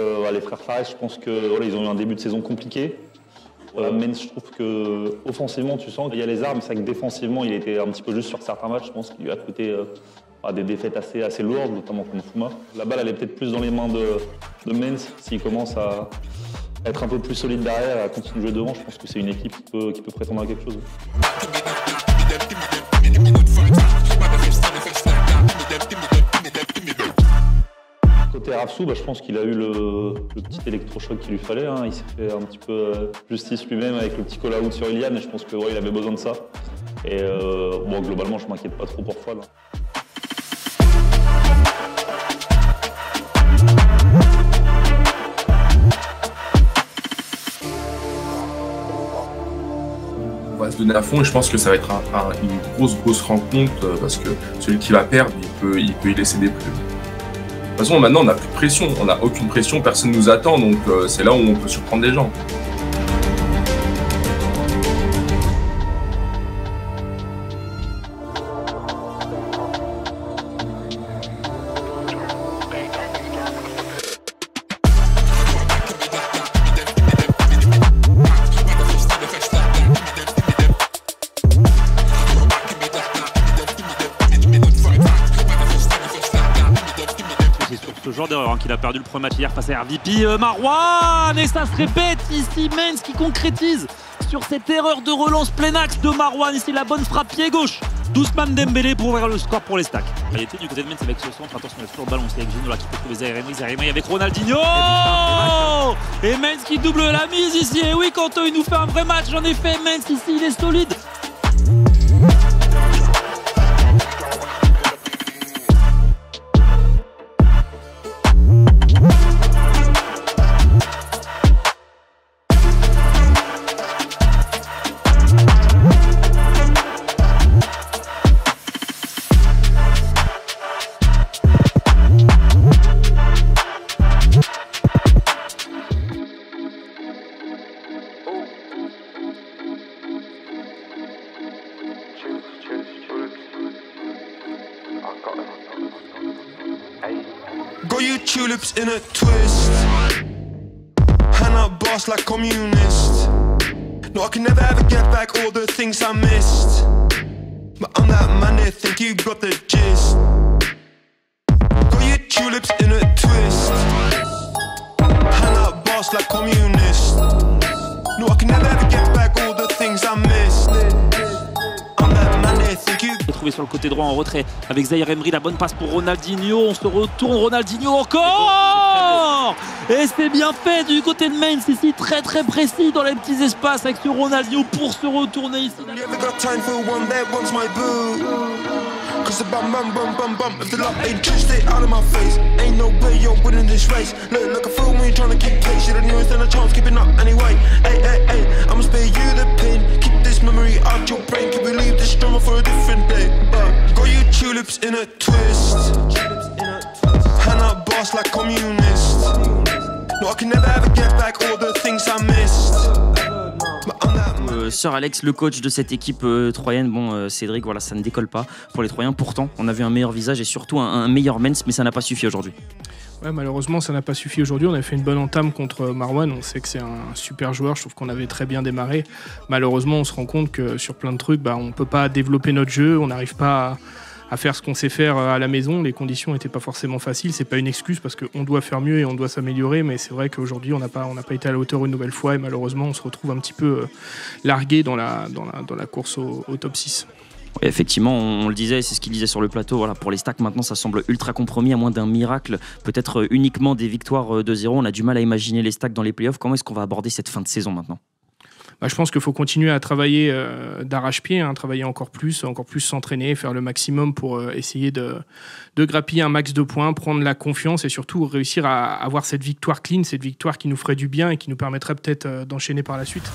Euh, les frères Fares, je pense que ils ont eu un début de saison compliqué. Euh, Menz, je trouve que offensivement, tu sens qu'il y a les armes, c'est que défensivement, il était un petit peu juste sur certains matchs. Je pense qu'il lui a coûté euh, des défaites assez, assez lourdes, notamment contre Fuma. La balle, elle est peut-être plus dans les mains de, de Menz s'il commence à être un peu plus solide derrière, à continuer de jouer devant. Je pense que c'est une équipe qui peut, qui peut prétendre à quelque chose. Bah, je pense qu'il a eu le, petit électrochoc qu'il lui fallait. Hein. Il s'est fait un petit peu euh, justice lui-même avec le petit call-out sur Ilian et je pense qu'il il avait besoin de ça. Et euh, bon, globalement, je m'inquiète pas trop pour Fall. On va se donner à fond et je pense que ça va être une grosse grosse rencontre euh, parce que celui qui va perdre, il peut, il peut y laisser des plumes. De toute façon, maintenant, on n'a plus de pression. On n'a aucune pression, personne ne nous attend. Donc, euh, c'est là où on peut surprendre les gens. D'erreur hein, qu'il a perdu le premier match hier face à RVP. Euh, Marwan Et ça se répète ici, Menz qui concrétise sur cette erreur de relance plein axe de Marwan. Ici la bonne frappe pied gauche. Doucement Dembélé pour ouvrir le score pour les stacks. Il était du côté de Menz avec ce centre. Attention, il a toujours le ballon. C'est avec Gino là qui peut trouver Zaire Emery. avec Ronaldinho. Et Menz qui double la mise ici. Et oui, quand il nous fait un vrai match, en effet, Menz ici, il est solide. Go you tulips in a twist. Hand up boss like communist. No, I can never ever get back all the things I missed. But I'm that man that think you got the gist. Go you tulips in a twist. Hand up boss like communist. No, I can never Trouvé sur le côté droit en retrait avec Zaire Emery, la bonne passe pour Ronaldinho. On se retourne, Ronaldinho encore Et c'est bien fait du côté de Mainz. Ici, très très précis dans les petits espaces avec ce Ronaldinho pour se retourner ici. Cause the bum bum bum bum. If the luck ain't true, stay out of my face. Ain't no way you're winning this race. Look like a fool when you're trying to keep pace You don't even stand a chance keeping up anyway in a twist boss like communist No, I can never ever get back all the things I missed Euh, Sir Alex, le coach de cette équipe euh, troyenne, bon, euh, Cédric, voilà, ça ne décolle pas pour les Troyens. Pourtant, on a vu un meilleur visage et surtout un, meilleur mens, mais ça n'a pas suffi aujourd'hui. Ouais, malheureusement, ça n'a pas suffi aujourd'hui. On a fait une bonne entame contre Marwan. On sait que c'est un super joueur. Je trouve qu'on avait très bien démarré. Malheureusement, on se rend compte que sur plein de trucs, bah, on ne peut pas développer notre jeu. On n'arrive pas à à faire ce qu'on sait faire euh, à la maison. Les conditions n'étaient pas forcément faciles. C'est pas une excuse parce qu'on doit faire mieux et on doit s'améliorer. Mais c'est vrai qu'aujourd'hui, on n'a pas, été à la hauteur une nouvelle fois et malheureusement, on se retrouve un petit peu euh, largué dans la, course au, top 6. Effectivement, on, le disait, c'est ce qu'il disait sur le plateau. Pour les stacks, maintenant, ça semble ultra compromis, à moins d'un miracle, peut-être uniquement des victoires de zéro. On a du mal à imaginer les stacks dans les playoffs. Comment est-ce qu'on va aborder cette fin de saison maintenant? Bah, je pense qu'il faut continuer à travailler euh, d'arrache-pied, hein, travailler encore plus, encore plus s'entraîner, faire le maximum pour euh, essayer de, grappiller un max de points, prendre la confiance et surtout réussir à avoir cette victoire clean, cette victoire qui nous ferait du bien et qui nous permettrait peut-être euh, d'enchaîner par la suite.